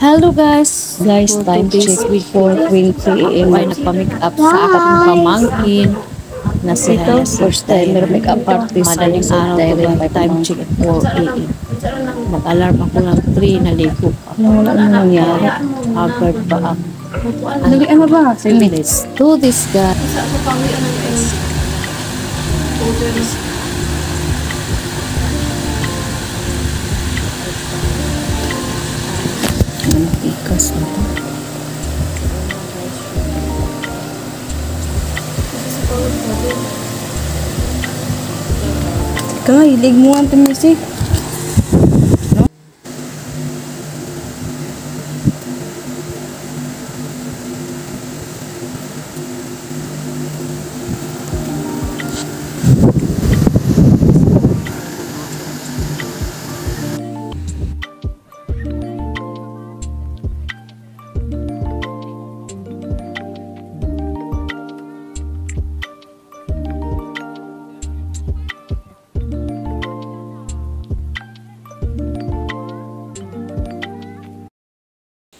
Hello guys! Guys, time check 4.20 a.m. ay nagpa-make up sa aking pamangkin na si Ito, first timer makeup artist. Madaling Sa araw ko ba, time check 4 a.m. Nag-alarm ako ng 3, naligo ako. Wala na nangyari. Haggard pa ako. Dali, ano ba? Sige. Let's do this guys. Ang mantikas na to. Ika nga, hilig mo ang tumisi. No?